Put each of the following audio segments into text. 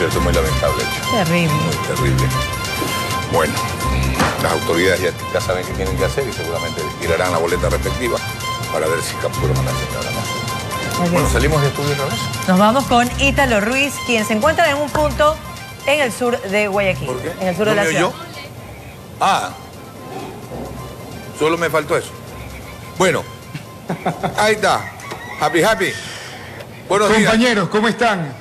cierto, muy lamentable. Terrible. Muy terrible. Bueno, las autoridades ya, ya saben qué tienen que hacer y seguramente tirarán la boleta respectiva para ver si capturan a la señora. ¿no? Bueno, salimos de estudio otra vez. Nos vamos con Ítalo Ruiz, quien se encuentra en un punto en el sur de Guayaquil. ¿Por qué? En el sur de ¿No la ciudad. oyó? Ah, solo me faltó eso. Bueno, ahí está. Happy, happy. Buenos días. Compañeros, ¿cómo están?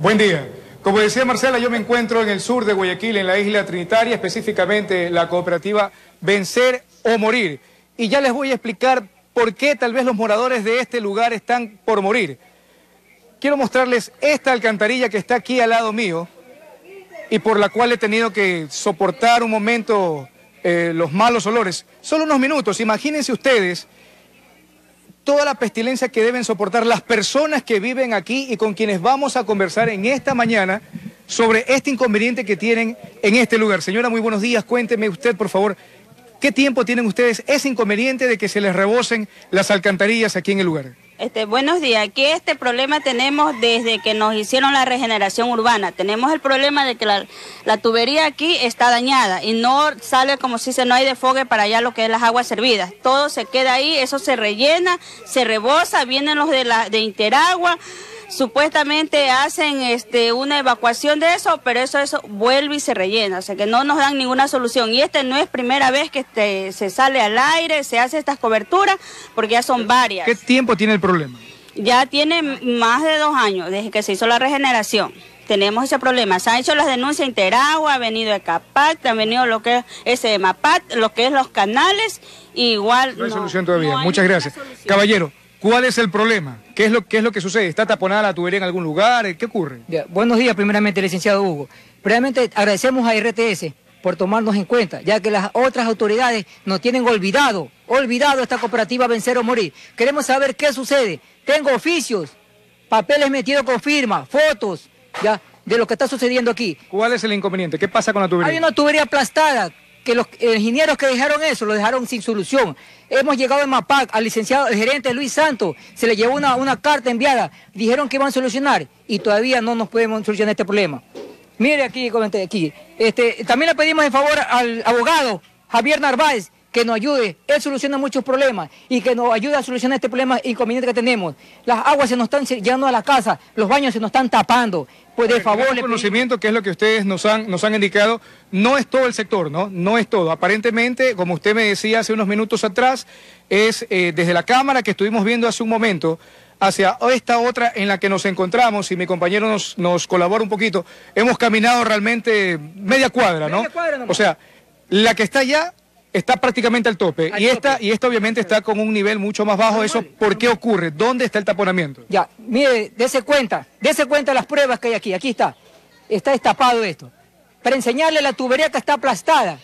Buen día. Como decía Marcela, yo me encuentro en el sur de Guayaquil, en la isla Trinitaria, específicamente la cooperativa Vencer o Morir. Y ya les voy a explicar por qué tal vez los moradores de este lugar están por morir. Quiero mostrarles esta alcantarilla que está aquí al lado mío y por la cual he tenido que soportar un momento eh, los malos olores. Solo unos minutos, imagínense ustedes toda la pestilencia que deben soportar las personas que viven aquí y con quienes vamos a conversar en esta mañana sobre este inconveniente que tienen en este lugar. Señora, muy buenos días. Cuénteme usted, por favor, ¿qué tiempo tienen ustedes ese inconveniente de que se les rebosen las alcantarillas aquí en el lugar? Este, buenos días. Aquí este problema tenemos desde que nos hicieron la regeneración urbana. Tenemos el problema de que la, tubería aquí está dañada y no sale como si se no hay desfogue para allá lo que es las aguas servidas. Todo se queda ahí, eso se rellena, se rebosa, vienen los de la de Interagua. Supuestamente hacen este, una evacuación de eso, pero eso, eso vuelve y se rellena, o sea que no nos dan ninguna solución. Y este no es primera vez que este, se sale al aire, se hace estas coberturas, porque ya son varias. ¿Qué tiempo tiene el problema? Ya tiene más de dos años desde que se hizo la regeneración. Tenemos ese problema. Se han hecho las denuncias Interagua, ha venido ECAPAC, ha venido lo que es ese MAPAT, lo que es los canales, igual... No hay no- solución todavía. no hay Muchas gracias. solución. Caballero, ¿cuál es el problema? ¿Qué es, lo, ¿Qué es lo que sucede? ¿Está taponada la tubería en algún lugar? ¿Qué ocurre? Ya, buenos días, primeramente, licenciado Hugo. Primeramente, agradecemos a RTS por tomarnos en cuenta, ya que las otras autoridades nos tienen olvidado, olvidado esta cooperativa Vencer o Morir. Queremos saber qué sucede. Tengo oficios, papeles metidos con firma, fotos, ya, de lo que está sucediendo aquí. ¿Cuál es el inconveniente? ¿Qué pasa con la tubería? Hay una tubería aplastada, que los ingenieros que dejaron eso lo dejaron sin solución. Hemos llegado en MAPAC al licenciado, el gerente Luis Santos, se le llevó una, carta enviada, dijeron que iban a solucionar y todavía no nos podemos solucionar este problema. Mire aquí, comenté aquí. Este, también le pedimos en favor al abogado Javier Narváez que nos ayude. Él soluciona muchos problemas y que nos ayude a solucionar este problema inconveniente que tenemos. Las aguas se nos están llegando a la casa, los baños se nos están tapando. Pues de favor le pedimos- conocimiento que es lo que ustedes nos han, nos han indicado, no es todo el sector, ¿no? No es todo. Aparentemente, como usted me decía hace unos minutos atrás, es eh, desde la cámara que estuvimos viendo hace un momento hacia esta otra en la que nos encontramos y mi compañero nos, nos colabora un poquito. Hemos caminado realmente media cuadra, ¿no? Media cuadra nomás. o sea, la que está allá está prácticamente al tope Al y esta tope. y esta obviamente está con un nivel mucho más bajo. ¿Eso por qué ocurre? ¿Dónde está el taponamiento? Ya, mire, dése cuenta, dése cuenta las pruebas que hay aquí. Aquí está, está destapado esto. Para enseñarle la tubería que está aplastada.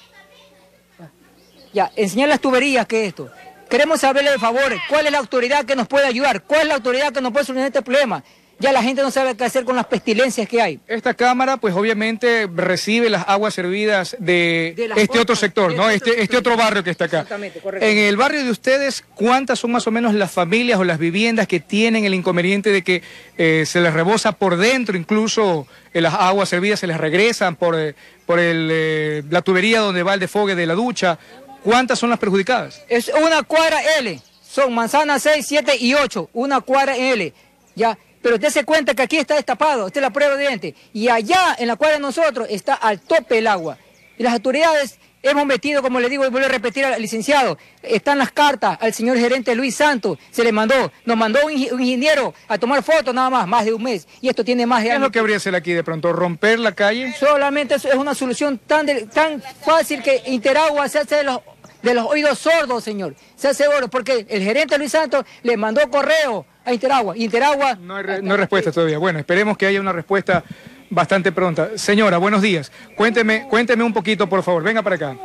Ya, enseñar las tuberías que es esto. Queremos saberle de favor cuál es la autoridad que nos puede ayudar, cuál es la autoridad que nos puede solucionar este problema. Ya la gente no sabe qué hacer con las pestilencias que hay. Esta cámara, pues obviamente recibe las aguas servidas de, este otro sector, ¿no? este Este, otro este otro barrio que está acá. Exactamente, correcto. En el barrio de ustedes, ¿cuántas son más o menos las familias o las viviendas que tienen el inconveniente de que eh, se les rebosa por dentro, incluso eh, las aguas servidas se les regresan por, eh, por el, la tubería donde va el desfogue de la ducha? ¿Cuántas son las perjudicadas? Es una cuadra L. Son manzanas 6, 7 y 8. Una cuadra L. Ya. Pero usted se cuenta que aquí está destapado. Esta es la prueba de diente. Y allá, en la cuadra de nosotros, está al tope el agua. Y las autoridades hemos metido, como le digo, y vuelvo a repetir al licenciado, están las cartas al señor gerente Luis Santos. Se le mandó. Nos mandó un, ing- un ingeniero a tomar fotos nada más, más de un mes. Y esto tiene más de ¿Qué es lo que habría que hacer aquí de pronto? ¿Romper la calle? Solamente eso es una solución tan, de- tan fácil que Interagua se hace de los, de los oídos sordos, señor. Se hace oro, porque el gerente Luis Santos le mandó correo a Interagua. Interagua... No hay, no hay respuesta todavía. Bueno, esperemos que haya una respuesta bastante pronta. Señora, buenos días. Cuénteme, cuénteme un poquito, por favor. Venga para acá.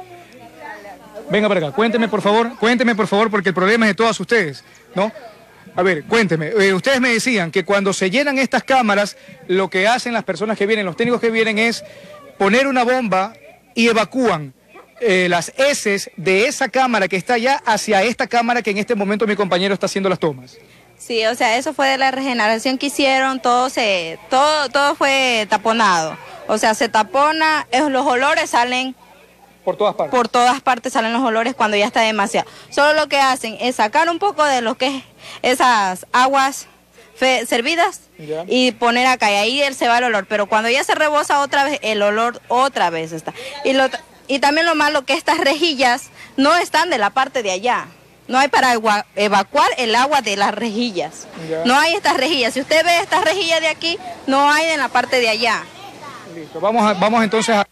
Venga para acá. Cuénteme, por favor. Cuénteme, por favor, porque el problema es de todas ustedes, ¿no? A ver, cuénteme. Eh, ustedes me decían que cuando se llenan estas cámaras, lo que hacen las personas que vienen, los técnicos que vienen, es poner una bomba y evacúan eh, las heces de esa cámara que está allá hacia esta cámara que en este momento mi compañero está haciendo las tomas. Sí, o sea, eso fue de la regeneración que hicieron, todo se, todo, todo fue taponado. O sea, se tapona, los olores salen por todas partes. Por todas partes salen los olores cuando ya está demasiado. Solo lo que hacen es sacar un poco de lo que es esas aguas servidas y poner acá y ahí él se va el olor. Pero cuando ya se rebosa otra vez, el olor otra vez está. Y, lo, y también lo malo que estas rejillas no están de la parte de allá. No hay para evacuar el agua de las rejillas. No hay estas rejillas. Si usted ve estas rejillas de aquí, no hay en la parte de allá. Listo. Vamos, vamos entonces a...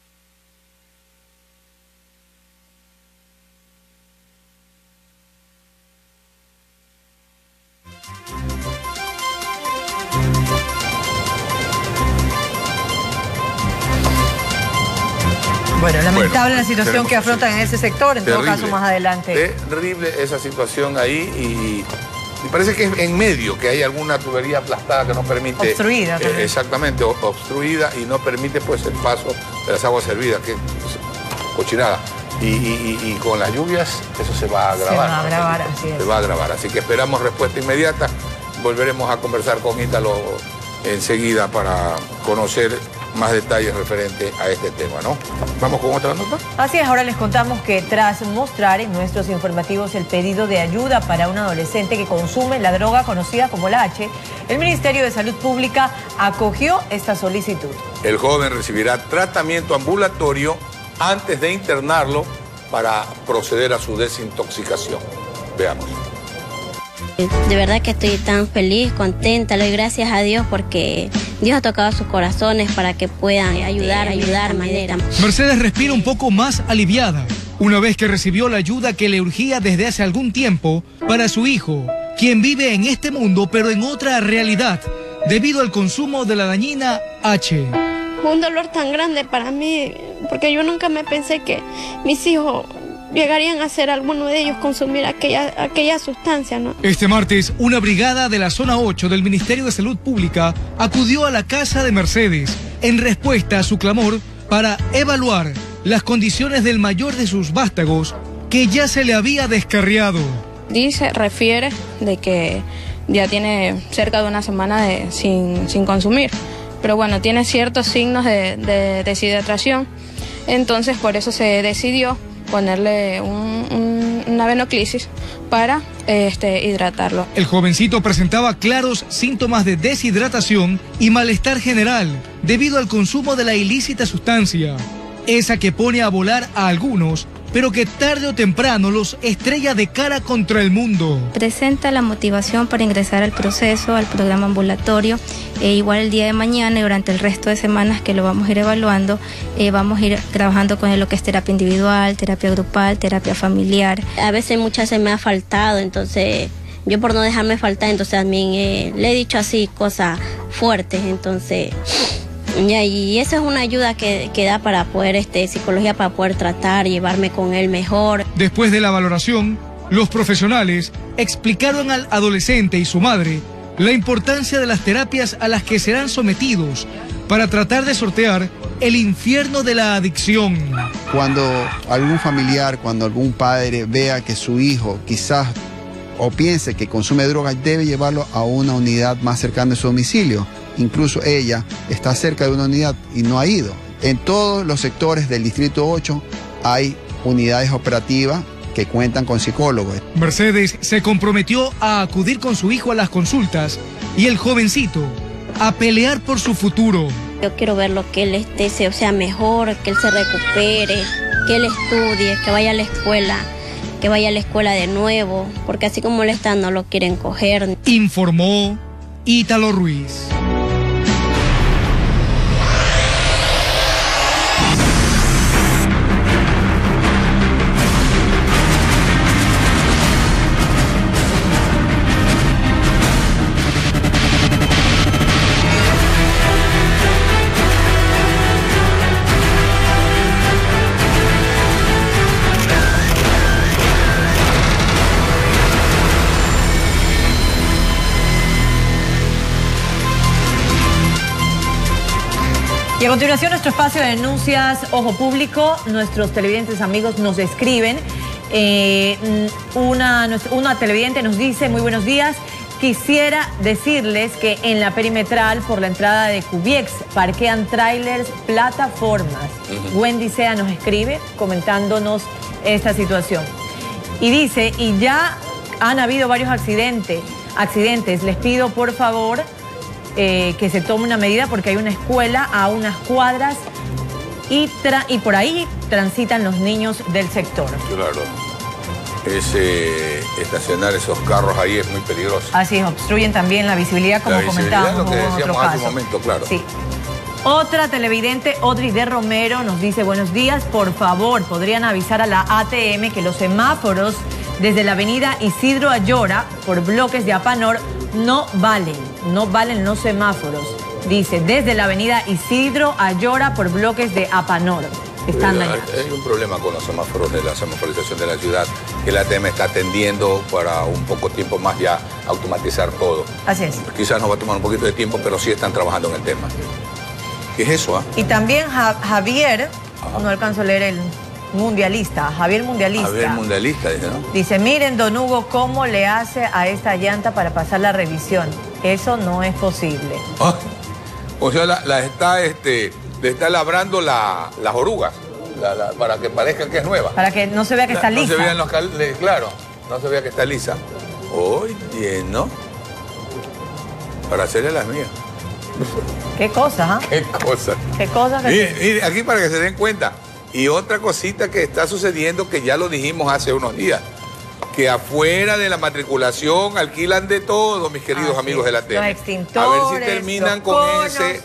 situación que afrontan en ese sector, en todo caso más adelante. Terrible esa situación ahí y, parece que es en medio, que hay alguna tubería aplastada que no permite... Obstruida. Eh, exactamente, obstruida y no permite pues el paso de las aguas servidas, que es cochinada. Y, con las lluvias eso se va a agravar. Se va a agravar, así es. Se va a agravar, así que esperamos respuesta inmediata. Volveremos a conversar con Ítalo enseguida para conocer más detalles referentes a este tema, ¿no? Vamos con otra nota. Así es, ahora les contamos que tras mostrar en nuestros informativos el pedido de ayuda para un adolescente que consume la droga conocida como la H, el Ministerio de Salud Pública acogió esta solicitud. El joven recibirá tratamiento ambulatorio antes de internarlo para proceder a su desintoxicación. Veamos. De verdad que estoy tan feliz, contenta, le doy gracias a Dios porque Dios ha tocado sus corazones para que puedan ayudar, ayudar manera. Mercedes respira un poco más aliviada, una vez que recibió la ayuda que le urgía desde hace algún tiempo para su hijo, quien vive en este mundo pero en otra realidad, debido al consumo de la dañina H. Un dolor tan grande para mí, porque yo nunca me pensé que mis hijos llegarían a hacer alguno de ellos consumir aquella, aquella sustancia. ¿no? Este martes, una brigada de la zona 8 del Ministerio de Salud Pública acudió a la casa de Mercedes en respuesta a su clamor para evaluar las condiciones del mayor de sus vástagos que ya se le había descarriado. Dice, refiere de que ya tiene cerca de una semana de, sin, sin consumir, pero bueno, tiene ciertos signos de, de deshidratación, entonces por eso se decidió ponerle una venoclisis para este, hidratarlo. El jovencito presentaba claros síntomas de deshidratación y malestar general debido al consumo de la ilícita sustancia, esa que pone a volar a algunos pero que tarde o temprano los estrella de cara contra el mundo. Presenta la motivación para ingresar al proceso, al programa ambulatorio. E igual el día de mañana y durante el resto de semanas que lo vamos a ir evaluando, eh, vamos a ir trabajando con lo que es terapia individual, terapia grupal, terapia familiar. A veces muchas se me ha faltado, entonces yo por no dejarme faltar, entonces también eh, le he dicho así cosas fuertes, entonces y esa es una ayuda que, que, da para poder, este, psicología para poder tratar, llevarme con él mejor. Después de la valoración, los profesionales explicaron al adolescente y su madre la importancia de las terapias a las que serán sometidos para tratar de sortear el infierno de la adicción. Cuando algún familiar, cuando algún padre vea que su hijo quizás o piense que consume drogas, debe llevarlo a una unidad más cercana a su domicilio incluso ella está cerca de una unidad y no ha ido. En todos los sectores del Distrito 8 hay unidades operativas que cuentan con psicólogos. Mercedes se comprometió a acudir con su hijo a las consultas y el jovencito a pelear por su futuro. Yo quiero ver lo que él esté, o sea, mejor, que él se recupere, que él estudie, que vaya a la escuela, que vaya a la escuela de nuevo, porque así como él está no lo quieren coger. Informó Ítalo Ruiz. A continuación nuestro espacio de denuncias Ojo Público. Nuestros televidentes amigos nos escriben. Eh, una, una televidente nos dice, muy buenos días, Quisiera decirles que en la perimetral, por la entrada de Cubiex, parquean trailers, plataformas. Wendy Sea nos escribe comentándonos esta situación. Y dice, y ya han habido varios accidentes. accidentes. Les pido por favor eh, que se tome una medida porque hay una escuela a unas cuadras y, y por ahí transitan los niños del sector. Claro ese, estacionar esos carros ahí es muy peligroso. Así es, obstruyen también la visibilidad, como la visibilidad, comentábamos. lo que decíamos hace un momento, claro. Sí. Otra televidente, Audrey de Romero, nos dice, buenos días, por favor, podrían avisar a la ATM que los semáforos desde la avenida Isidro Ayora por bloques de Apanor no valen, no valen los semáforos. Dice, desde la avenida Isidro Ayora por bloques de Apanor. Están Hay un problema con los semáforos de la semaforización de la ciudad, que la ATM está atendiendo para un poco tiempo más ya automatizar todo. Así es. Quizás nos va a tomar un poquito de tiempo, pero sí están trabajando en el tema. ¿Qué es eso? Ah? Y también Javier, no alcanzo a leer el mundialista, Javier Mundialista. Javier Mundialista, dice, ¿no? Dice, miren, don Hugo, cómo le hace a esta llanta para pasar la revisión. Eso no es posible. Ah, o sea, la está este, le está labrando las orugas para que parezca que es nueva. Para que no se vea que está lisa. No se los claro, no se vea que está lisa. Oye, ¿no? Para hacerle las mías. Qué cosa, ¿ah? Qué cosa. Qué cosa. Mire, mire, aquí para que se den cuenta. Y otra cosita que está sucediendo que ya lo dijimos hace unos días que afuera de la matriculación alquilan de todo, mis queridos amigos de la tele. Los extintores. A ver si terminan con ese.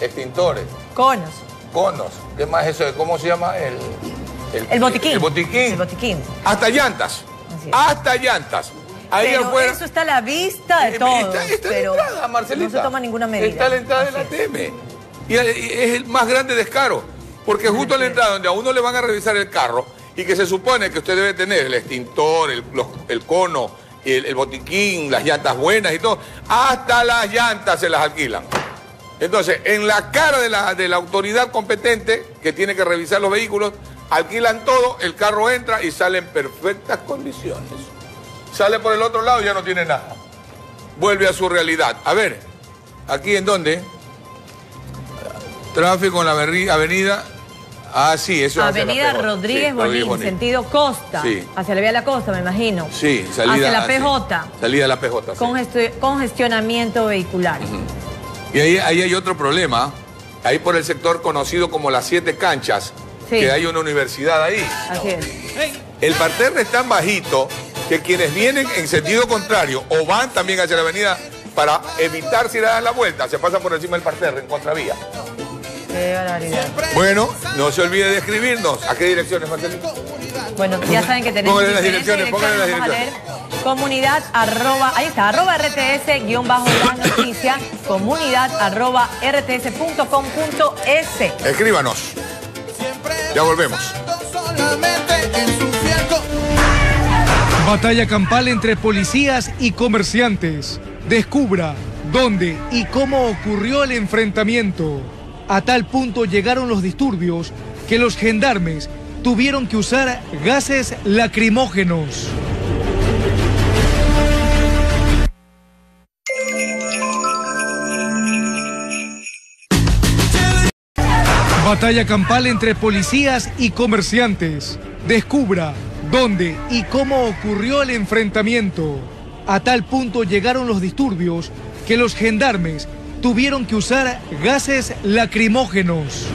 extintores. Conos. Conos. ¿Qué más es eso? ¿Cómo se llama? El, el, botiquín. El botiquín. El botiquín. Hasta llantas. Hasta llantas. Ahí pero afuera. Eso está a la vista de todo. Está, está pero la entrada, Marcelita. No se toma ninguna medida. Está a la entrada de la TM. Y es el más grande descaro. Porque justo a la entrada donde a uno le van a revisar el carro y que se supone que usted debe tener el extintor, el, el cono, el, botiquín, las llantas buenas y todo, hasta las llantas se las alquilan. Entonces, en la cara de la, de la autoridad competente que tiene que revisar los vehículos, alquilan todo, el carro entra y sale en perfectas condiciones. Sale por el otro lado y ya no tiene nada. Vuelve a su realidad. A ver, aquí en dónde? Tráfico en la avenida Ah, sí, eso es Avenida Rodríguez Bolín, sentido costa. Sí. Hacia la vía de la costa, me imagino. Sí, salida. Hacia la PJ. Salida de la PJ. Con congestionamiento vehicular. Y ahí, ahí, hay otro problema. Ahí por el sector conocido como las siete canchas, que hay una universidad ahí. Así es. El parterre es tan bajito que quienes vienen en sentido contrario o van también hacia la avenida para evitar si le dan la vuelta, se pasan por encima del parterre en contravía. Bueno, no se olvide de escribirnos. ¿A qué direcciones, Marcelito? Bueno, ya saben que tenemos pónganle las direcciones, pónganle las direcciones. Comunidad arroba, ahí está, arroba RTS guion bajo la noticia, comunidad arroba rts.com.es. Escríbanos. Ya volvemos. Batalla campal entre policías y comerciantes. Descubra dónde y cómo ocurrió el enfrentamiento. A tal punto llegaron los disturbios que los gendarmes tuvieron que usar gases lacrimógenos. Batalla campal entre policías y comerciantes. Descubra dónde y cómo ocurrió el enfrentamiento. A tal punto llegaron los disturbios que los gendarmes tuvieron que usar gases lacrimógenos.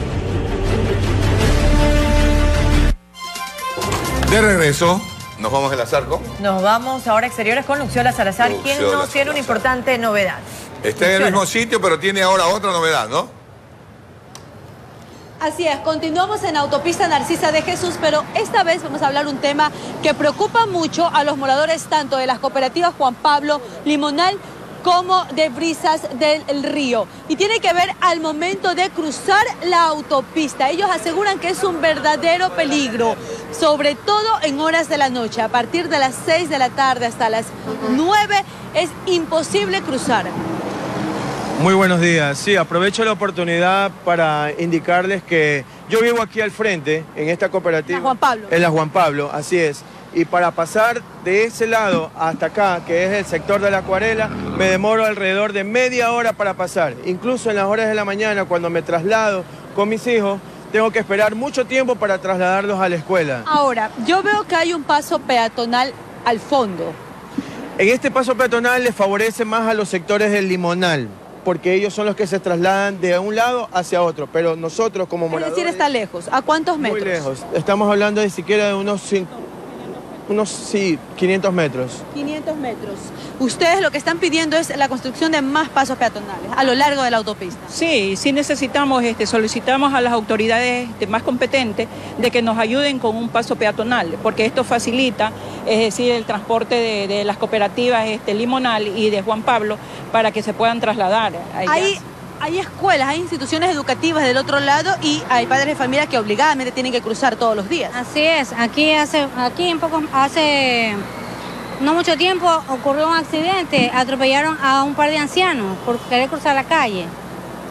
De regreso, nos vamos al Azarco. Nos vamos ahora a exteriores con Luxiola Salazar, quien nos tiene una importante novedad. Está en el mismo sitio, pero tiene ahora otra novedad, ¿no? Así es, continuamos en Autopista Narcisa de Jesús, pero esta vez vamos a hablar un tema que preocupa mucho a los moradores tanto de las cooperativas Juan Pablo Limonal como de brisas del río. Y tiene que ver al momento de cruzar la autopista. Ellos aseguran que es un verdadero peligro, sobre todo en horas de la noche. A partir de las 6 de la tarde hasta las 9 es imposible cruzar. Muy buenos días. Sí, aprovecho la oportunidad para indicarles que yo vivo aquí al frente, en esta cooperativa. En la Juan Pablo. En la Juan Pablo, así es. Y para pasar de ese lado hasta acá, que es el sector de la acuarela, me demoro alrededor de media hora para pasar. Incluso en las horas de la mañana, cuando me traslado con mis hijos, tengo que esperar mucho tiempo para trasladarlos a la escuela. Ahora, yo veo que hay un paso peatonal al fondo. En este paso peatonal les favorece más a los sectores del limonal, porque ellos son los que se trasladan de un lado hacia otro, pero nosotros como Es moradores... decir, está lejos. ¿A cuántos metros? Muy lejos. Estamos hablando de siquiera de unos, unos sí, 500 metros. 500 metros. Ustedes lo que están pidiendo es la construcción de más pasos peatonales a lo largo de la autopista. Sí, sí necesitamos, este, solicitamos a las autoridades este, más competentes de que nos ayuden con un paso peatonal, porque esto facilita, es decir, el transporte de, de las cooperativas este, Limonal y de Juan Pablo para que se puedan trasladar. allá. Hay, hay escuelas, hay instituciones educativas del otro lado y hay padres de familia que obligadamente tienen que cruzar todos los días. Así es, aquí hace, aquí en poco, hace no mucho tiempo ocurrió un accidente, atropellaron a un par de ancianos por querer cruzar la calle.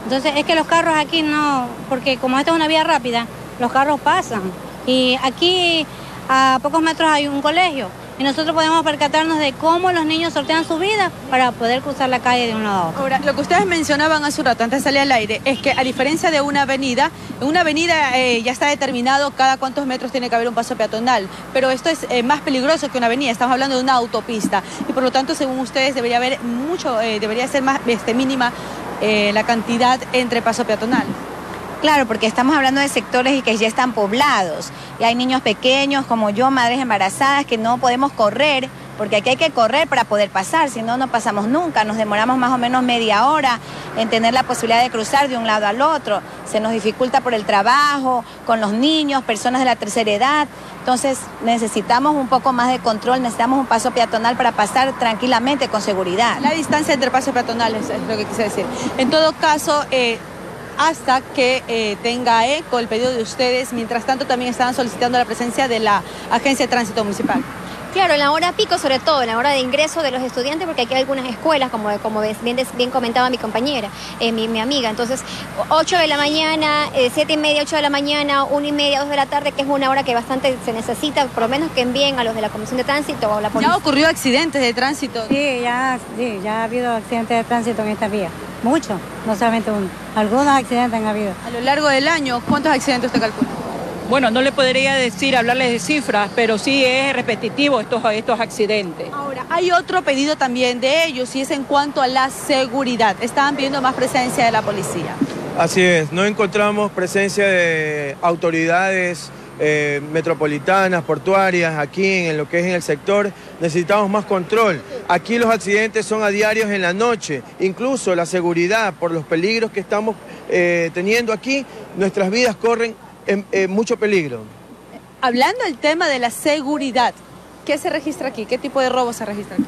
Entonces es que los carros aquí no, porque como esta es una vía rápida, los carros pasan. Y aquí a pocos metros hay un colegio y nosotros podemos percatarnos de cómo los niños sortean su vida para poder cruzar la calle de un lado a otro. Ahora, lo que ustedes mencionaban hace un rato, antes de salir al aire, es que a diferencia de una avenida, en una avenida eh, ya está determinado cada cuántos metros tiene que haber un paso peatonal, pero esto es eh, más peligroso que una avenida, estamos hablando de una autopista y por lo tanto, según ustedes, debería haber mucho, eh, debería ser más este, mínima la cantidad entre paso peatonal. Claro, porque estamos hablando de sectores y que ya están poblados. Y hay niños pequeños como yo, madres embarazadas, que no podemos correr, porque aquí hay que correr para poder pasar, si no, no pasamos nunca. Nos demoramos más o menos media hora en tener la posibilidad de cruzar de un lado al otro. Se nos dificulta por el trabajo, con los niños, personas de la tercera edad. Entonces necesitamos un poco más de control, necesitamos un paso peatonal para pasar tranquilamente con seguridad. La distancia entre pasos peatonales es lo que quise decir. En todo caso, eh, hasta que eh, tenga eco el pedido de ustedes. Mientras tanto, también estaban solicitando la presencia de la Agencia de Tránsito Municipal. Claro, en la hora pico, sobre todo, en la hora de ingreso de los estudiantes, porque aquí hay algunas escuelas, como, bien, comentaba mi compañera, eh, mi, mi amiga. Entonces, 8 de la mañana, 7 y media, 8 de la mañana, 1 y media, 2 de la tarde, que es una hora que bastante se necesita, por lo menos que envíen a los de la Comisión de Tránsito o la policía. ¿Ya ocurrió accidentes de tránsito? Sí, ya, sí, ya ha habido accidentes de tránsito en esta vía. Muchos, no solamente uno. Algunos accidentes han habido. A lo largo del año, ¿cuántos accidentes usted calcula? Bueno, no le podría decir, hablarles de cifras, pero sí es repetitivo estos, estos accidentes. Ahora, hay otro pedido también de ellos y es en cuanto a la seguridad. Estaban pidiendo más presencia de la policía. Así es, no encontramos presencia de autoridades eh, metropolitanas, portuarias, aquí en lo que es en el sector, necesitamos más control. Aquí los accidentes son a diarios en la noche, incluso la seguridad, por los peligros que estamos eh, teniendo aquí, nuestras vidas corren en, en mucho peligro. Hablando del tema de la seguridad, ¿qué se registra aquí? ¿Qué tipo de robo se registra aquí?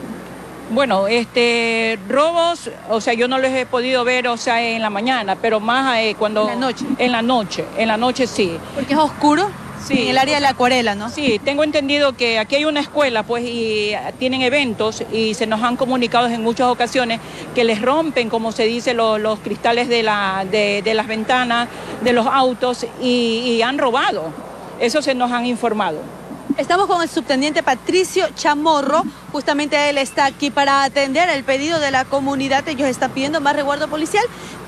Bueno, este robos, o sea, yo no los he podido ver, o sea, en la mañana, pero más eh, cuando... ¿En la noche? En la noche, en la noche sí. Porque es oscuro. Sí. En el área de la acuarela, ¿no? Sí, tengo entendido que aquí hay una escuela, pues, y tienen eventos y se nos han comunicado en muchas ocasiones que les rompen, como se dice, lo- los cristales de, la, de, de las ventanas, de los autos y, y han robado. Eso se nos han informado. Estamos con el subteniente Patricio Chamorro. Justamente él está aquí para atender el pedido de la comunidad. Ellos están pidiendo más resguardo policial.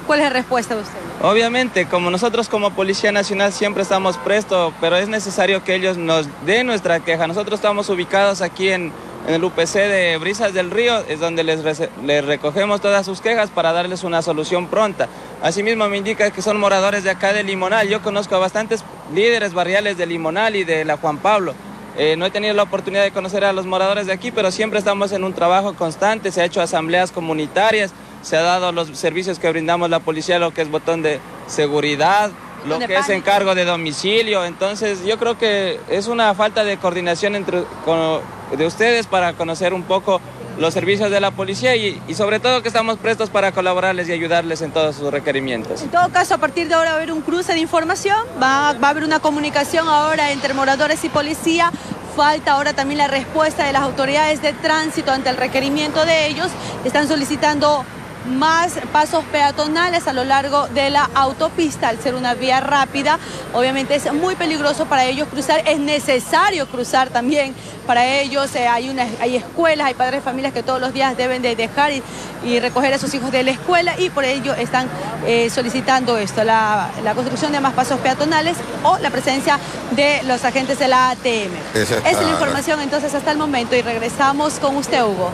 ¿Cuál es la respuesta de usted? Obviamente, como nosotros como Policía Nacional siempre estamos prestos, pero es necesario que ellos nos den nuestra queja. Nosotros estamos ubicados aquí en, el UPC de Brisas del Río, es donde les recogemos todas sus quejas para darles una solución pronta. Asimismo me indica que son moradores de acá de Limonal. Yo conozco a bastantes líderes barriales de Limonal y de la Juan Pablo. Eh, no he tenido la oportunidad de conocer a los moradores de aquí, pero siempre estamos en un trabajo constante. Se ha hecho asambleas comunitarias, se ha dado los servicios que brindamos la policía, lo que es botón de seguridad, lo de que es encargo de domicilio. Entonces yo creo que es una falta de coordinación entre, con- de ustedes para conocer un poco los servicios de la policía y, sobre todo que estamos prestos para colaborarles y ayudarles en todos sus requerimientos. En todo caso, a partir de ahora va a haber un cruce de información, va, va a haber una comunicación ahora entre moradores y policía. Falta ahora también la respuesta de las autoridades de tránsito ante el requerimiento de ellos. Están solicitando más pasos peatonales a lo largo de la autopista. Al ser una vía rápida, obviamente es muy peligroso para ellos cruzar. Es necesario cruzar también para ellos. Eh, hay, una, hay escuelas, hay padres de familias que todos los días deben de dejar y, y recoger a sus hijos de la escuela y por ello están eh, solicitando esto, la, la construcción de más pasos peatonales o la presencia de los agentes de la ATM. Esa es la información entonces hasta el momento y regresamos con usted, Hugo.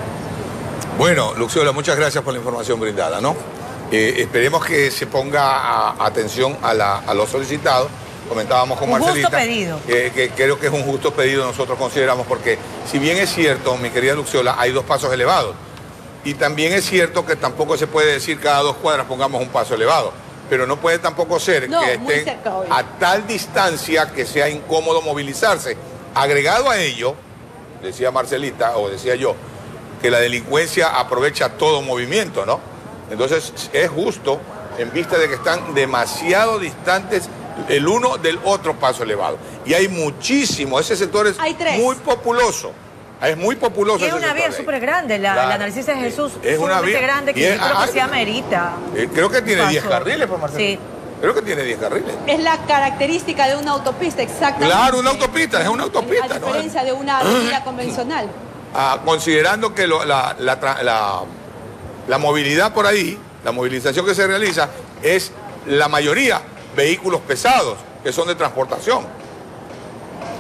Bueno, Luxiola, muchas gracias por la información brindada, ¿no? Eh, esperemos que se ponga a- atención a, la- a los solicitados. Comentábamos con Un justo Marcelita. pedido. que- que creo que es un justo pedido, nosotros consideramos, porque si bien es cierto, mi querida Luxiola, hay dos pasos elevados. Y también es cierto que tampoco se puede decir cada dos cuadras pongamos un paso elevado. Pero no puede tampoco ser No, que estén a tal distancia que sea incómodo movilizarse. Agregado a ello, decía Marcelita, o decía yo, que la delincuencia aprovecha todo movimiento, ¿no? Entonces es justo en vista de que están demasiado distantes el uno del otro paso elevado. Y hay muchísimo, ese sector es muy populoso. Es muy populoso Y es una vía súper grande, la, Claro. la Narcisa de Jesús, Es una vía- grande y que es- yo creo ah, que se amerita. Eh, creo que tiene Paso. 10 carriles, por Marcelo. Sí. Creo que tiene 10 carriles. Es la característica de una autopista, exactamente. Claro, una autopista, es una A autopista, ¿no? diferencia de una avenida convencional. Ah, considerando que lo- la, la la- la movilidad por ahí, la movilización que se realiza, es la mayoría vehículos pesados, que son de transportación.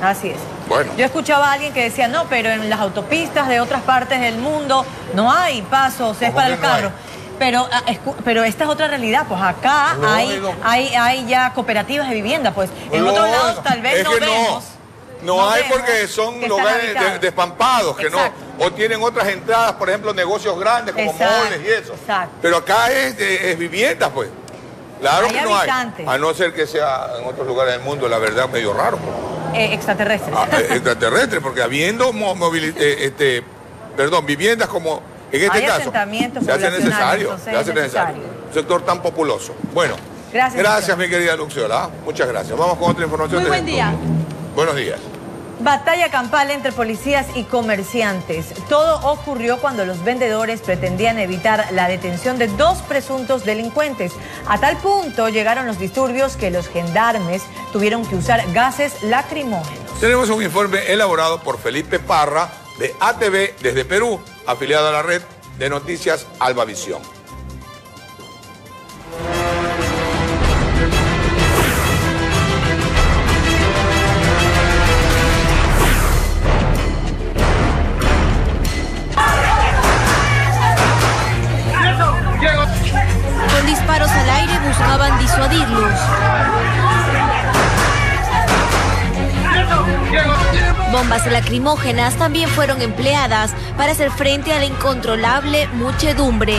Así es. Bueno, Yo escuchaba a alguien que decía, no, pero en las autopistas de otras partes del mundo no hay pasos, es ¿Cómo para el no carro. Pero, ah, pero esta es otra realidad, pues acá No, hay, no. hay, hay ya cooperativas de vivienda, pues en otros lados tal vez no. vemos. No, no hay porque son lugares de- despampados, que Exacto. no, o tienen otras entradas, por ejemplo, negocios grandes como Exacto, moles y eso. exacto. Pero acá es, de- es vivienda, pues. Claro Hay que no habitantes. hay. A no ser que sea en otros lugares del mundo, la verdad, medio raro. pues. Eh, extraterrestres. Ah, eh, extraterrestres, porque habiendo eh, este, perdón, viviendas como en este Hay caso, asentamientos se hace necesario, se hace es necesario. necesario. Un sector tan populoso. Bueno, Gracias, gracias mi querida Luxiola, ¿ah? muchas gracias. Vamos con otra información. Muy buen día. Buenos días. Batalla campal entre policías y comerciantes. Todo ocurrió cuando los vendedores pretendían evitar la detención de dos presuntos delincuentes. A tal punto llegaron los disturbios que los gendarmes tuvieron que usar gases lacrimógenos. Tenemos un informe elaborado por Felipe Parra de ATV desde Perú, afiliado a la red de noticias Albavisión. Lacrimógenas también fueron empleadas para hacer frente a la incontrolable muchedumbre.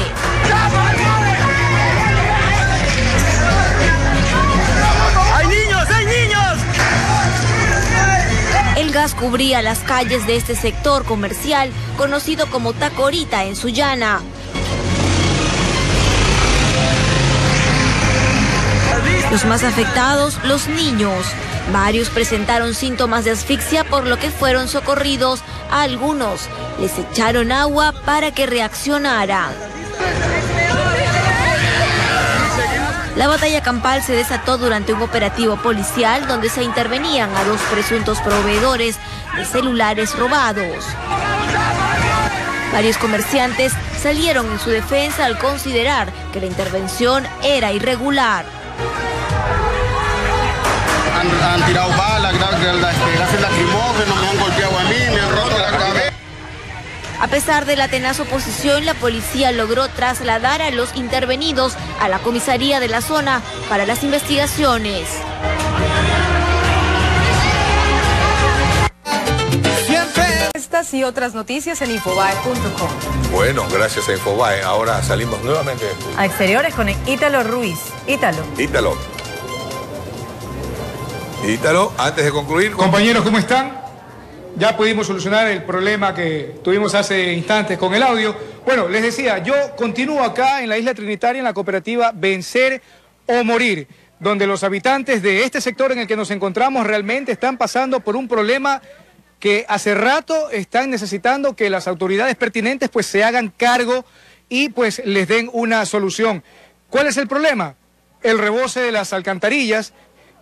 ¡Hay niños! ¡Hay niños! El gas cubría las calles de este sector comercial conocido como Tacorita en Sullana. Los más afectados, los niños. Varios presentaron síntomas de asfixia por lo que fueron socorridos. A algunos les echaron agua para que reaccionaran. La batalla campal se desató durante un operativo policial donde se intervenían a dos presuntos proveedores de celulares robados. Varios comerciantes salieron en su defensa al considerar que la intervención era irregular. Han, tirado balas, gases lacrimógenos, me han golpeado a mí, me han roto la cabeza. A pesar de la tenaz oposición, la policía logró trasladar a los intervenidos a la comisaría de la zona para las investigaciones. Estas y otras noticias en infobae.com. Bueno, gracias a Infobae, ahora salimos nuevamente. A exteriores con Ítalo Ruiz. Ítalo. Ítalo. Ítalo, antes de concluir... Compañeros, ¿cómo están? Ya pudimos solucionar el problema que tuvimos hace instantes con el audio. Bueno, les decía, yo continúo acá en la isla Trinitaria en la cooperativa Vencer o Morir, donde los habitantes de este sector en el que nos encontramos realmente están pasando por un problema que hace rato están necesitando que las autoridades pertinentes pues se hagan cargo y pues les den una solución. ¿Cuál es el problema? El rebose de las alcantarillas,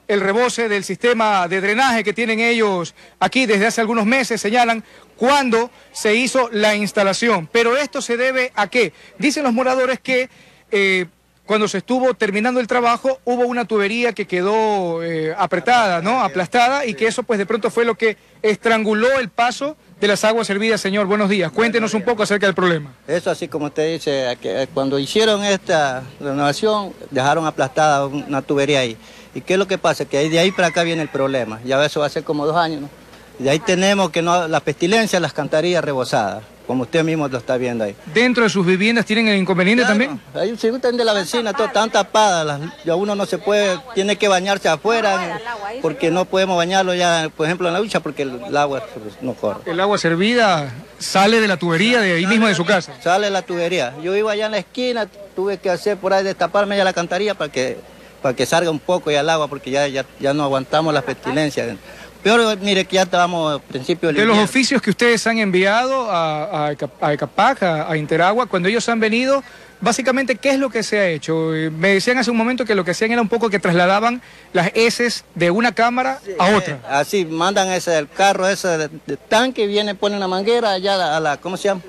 el rebose del sistema de drenaje que tienen ellos aquí desde hace algunos meses, señalan, cuando se hizo la instalación. Pero esto se debe a qué? Dicen los moradores que eh, cuando se estuvo terminando el trabajo hubo una tubería que quedó eh, apretada, ¿no? Aplastada y que eso pues de pronto fue lo que estranguló el paso de las aguas servidas. Señor, buenos días. Cuéntenos un poco acerca del problema. Eso así como usted dice, que cuando hicieron esta renovación dejaron aplastada una tubería ahí. ¿Y qué es lo que pasa? Que de ahí para acá viene el problema. Ya eso va a ser como dos años, ¿no? De ahí tenemos que no, la pestilencia, las cantarillas rebosadas como usted mismo lo está viendo ahí. ¿Dentro de sus viviendas tienen el inconveniente también? Hay un de la vecina, todo, están tapadas, ya uno no se puede, tiene que bañarse afuera, porque no podemos bañarlo ya, por ejemplo, en la ducha, porque el, agua pues, no corre. ¿El agua servida sale de la tubería de ahí mismo de su casa? Sale de la tubería. Yo iba allá en la esquina, tuve que hacer por ahí destaparme ya la cantaría para que, para que salga un poco ya el agua, porque ya, ya, ya no aguantamos la pestilencia. Peor, mire, que ya estábamos al principio De los oficios que ustedes han enviado a, a, a ECAPAC, a, Interagua, cuando ellos han venido, básicamente, ¿qué es lo que se ha hecho? Me decían hace un momento que lo que hacían era un poco que trasladaban las heces de una cámara a otra. Eh, así, mandan ese, el carro ese de, tanque, viene, pone una manguera allá a la, ¿cómo se llama?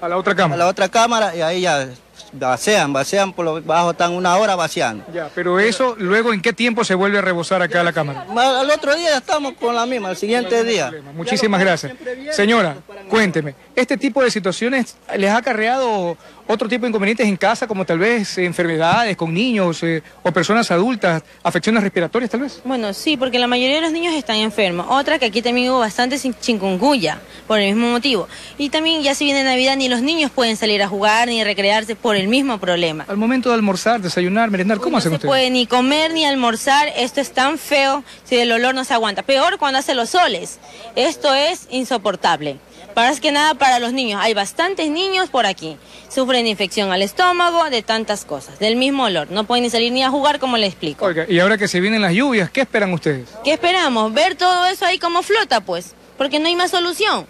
A la otra cámara. A la otra cámara y ahí ya vacían, vacían por lo bajo, están una hora vaciando. Ya, pero eso, luego, ¿en qué tiempo se vuelve a rebosar acá la cámara? Al otro día estamos con la misma, al siguiente día. Muchísimas gracias. Señora, cuénteme, ¿este tipo de situaciones les ha acarreado otro tipo de inconvenientes en casa, como tal vez enfermedades con niños eh, o personas adultas, afecciones respiratorias tal vez? Bueno, sí, porque la mayoría de los niños están enfermos. Otra que aquí también hubo bastante chikungunya, por el mismo motivo. Y también ya si viene Navidad ni los niños pueden salir a jugar ni recrearse por el mismo problema. Al momento de almorzar, desayunar, merendar, ¿cómo hacen ustedes? No se puede ni comer ni almorzar, esto es tan feo si el olor no se aguanta. Peor cuando hace los soles. Esto es insoportable. Más que nada para los niños. Hay bastantes niños por aquí. Sufren infección al estómago, de tantas cosas, del mismo olor. No pueden ni salir ni a jugar como le explico. Oiga, y ahora que se vienen las lluvias, ¿qué esperan ustedes? ¿Qué esperamos? Ver todo eso ahí como flota, pues. Porque no hay más solución.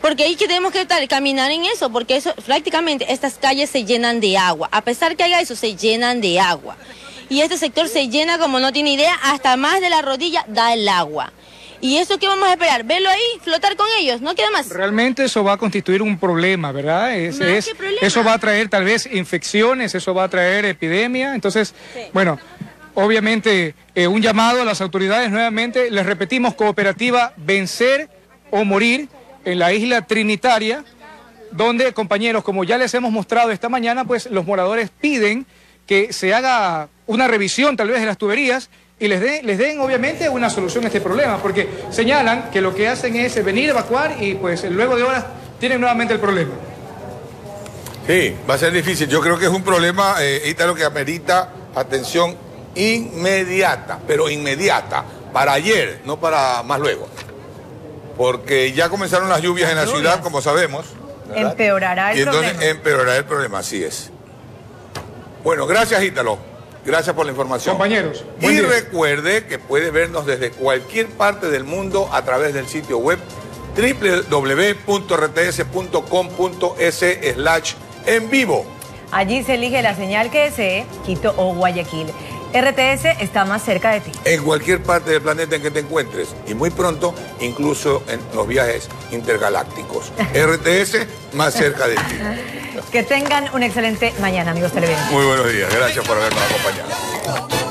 Porque ahí que tenemos que estar, caminar en eso, porque eso prácticamente estas calles se llenan de agua. A pesar que haya eso, se llenan de agua. Y este sector se llena como no tiene idea, hasta más de la rodilla da el agua. ¿Y eso qué vamos a esperar? Verlo ahí, flotar con ellos, no queda más. Realmente eso va a constituir un problema, ¿verdad? Es, Eso va a traer tal vez infecciones, eso va a traer epidemia. Entonces, bueno, obviamente eh, un llamado a las autoridades nuevamente, les repetimos, cooperativa Vencer o Morir en la isla Trinitaria, donde, compañeros, como ya les hemos mostrado esta mañana, pues los moradores piden que se haga una revisión tal vez de las tuberías y les, den, les den obviamente una solución a este problema, porque señalan que lo que hacen es venir a evacuar y pues luego de horas tienen nuevamente el problema. Sí, va a ser difícil. Yo creo que es un problema, eh, lo que amerita atención inmediata, pero inmediata, para ayer, no para más luego. Porque ya comenzaron las lluvias en la ciudad, como sabemos. Empeorará el y entonces problema. empeorará el problema, así es. Bueno, gracias Ítalo. Gracias por la información. Compañeros. Y recuerde que puede vernos desde cualquier parte del mundo a través del sitio web www.rts.com.es slash en vivo. Allí se elige la señal que desee, Quito o Guayaquil. RTS está más cerca de ti. En cualquier parte del planeta en que te encuentres. Y muy pronto, incluso en los viajes intergalácticos. RTS más cerca de ti. Que tengan un excelente mañana, amigos televidentes. Muy buenos días. Gracias por habernos acompañado.